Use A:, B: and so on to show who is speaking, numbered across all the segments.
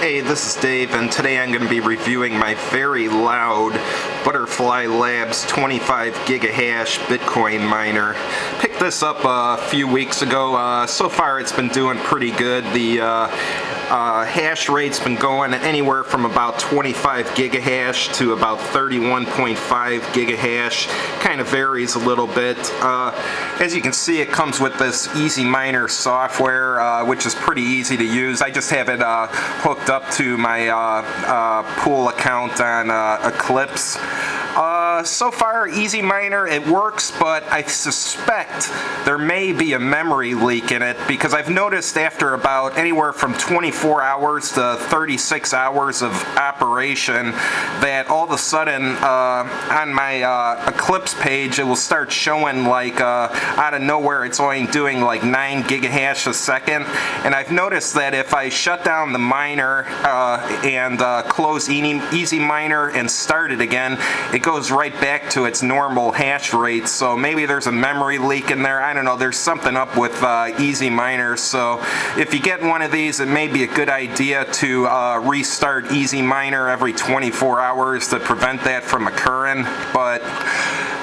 A: Hey, this is Dave, and today I'm going to be reviewing my very loud Butterfly Labs 25 gigahash Bitcoin miner. Picked this up a few weeks ago. Uh, so far, it's been doing pretty good. The uh, uh, hash rate's been going anywhere from about 25 gigahash to about 31.5 gigahash. Kind of varies a little bit. Uh, as you can see, it comes with this Easy Miner software, uh, which is pretty easy to use. I just have it uh, hooked up to my uh, uh, pool account on Eclipse. So far, Easy Miner, it works, but I suspect there may be a memory leak in it because I've noticed after about anywhere from 24 hours to 36 hours of operation that all of a sudden uh, on my uh, Eclipse page it will start showing like uh, out of nowhere it's only doing like 9 gigahash a second. And I've noticed that if I shut down the miner uh, and uh, close Easy Miner and start it again it goes right back to its normal hash rate. So maybe there's a memory leak in there. I don't know. There's something up with uh, Easy Miner. So if you get one of these, it may be a good idea to uh, restart Easy Miner every 24 hours to prevent that from occurring. But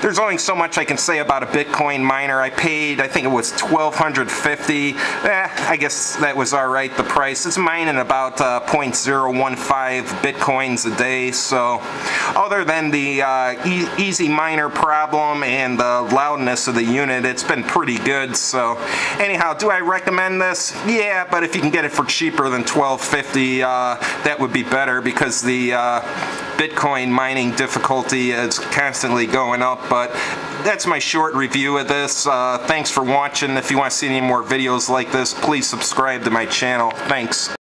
A: there's only so much I can say about a Bitcoin miner. I paid, I think it was 1250 Eh, I guess that was alright, the price. It's mining about uh, 0.015 Bitcoins a day, so other than the uh, e easy miner problem and the loudness of the unit, it's been pretty good, so anyhow, do I recommend this? Yeah, but if you can get it for cheaper than 1250 uh, that would be better because the uh, Bitcoin mining difficulty is constantly going up, but that's my short review of this. Uh, thanks for watching. If you want to see any more videos like this, please subscribe to my channel. Thanks.